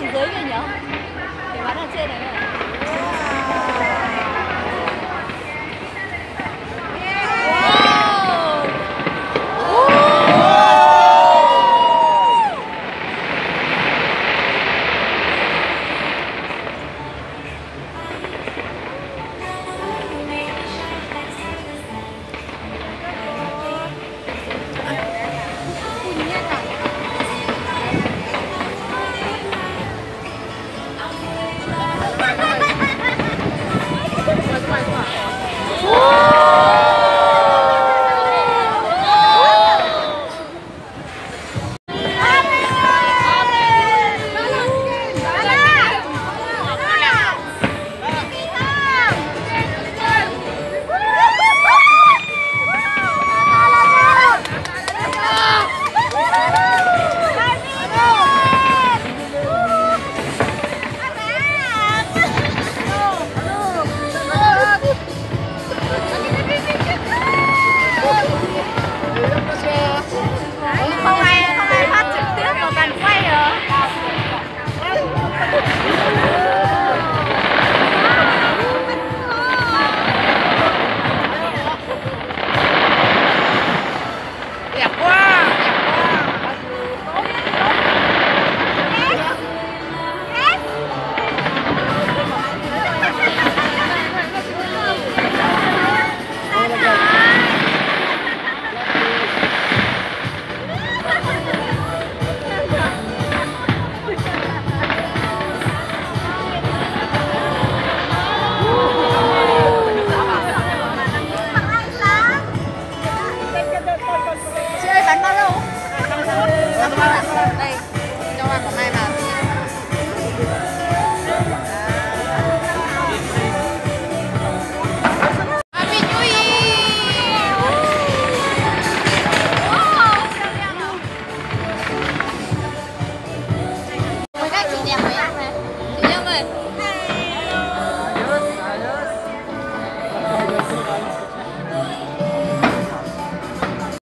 tầng dưới này nhỉ? Để bán ở trên này này Vâng đây.